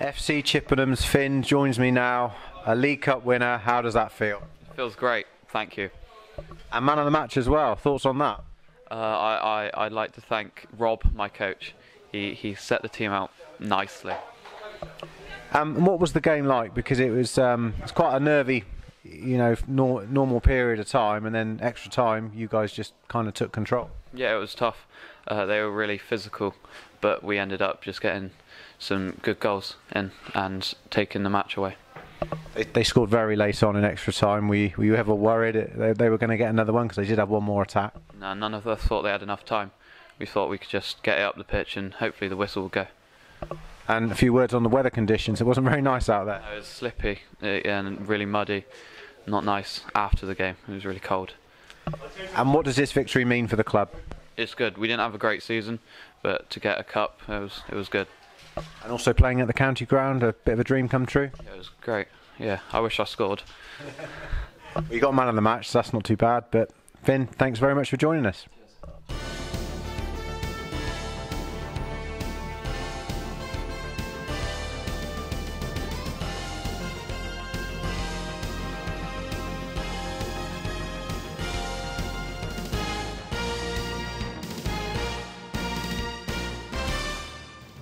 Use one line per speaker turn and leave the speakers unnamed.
FC Chippenham's Finn joins me now, a League Cup winner. How does that feel?
Feels great, thank you.
And man of the match as well. Thoughts on that?
Uh, I, I, I'd like to thank Rob, my coach. He, he set the team out nicely.
Um, and what was the game like? Because it was um, it's quite a nervy, you know, nor- normal period of time, and then extra time. You guys just kind of took control.
Yeah, it was tough. Uh, they were really physical, but we ended up just getting some good goals in and taking the match away.
They, they scored very late on in extra time. Were you, were you ever worried they, they were going to get another one because they did have one more attack?
No, none of us thought they had enough time. We thought we could just get it up the pitch and hopefully the whistle would go.
And a few words on the weather conditions. It wasn't very nice out there.
It was slippy uh, and really muddy. Not nice after the game. It was really cold.
And what does this victory mean for the club?
It's good. We didn't have a great season, but to get a cup, it was it was good.
And also playing at the county ground, a bit of a dream come true.
It was great. Yeah, I wish I scored.
We got a man of the match, so that's not too bad. But Finn, thanks very much for joining us.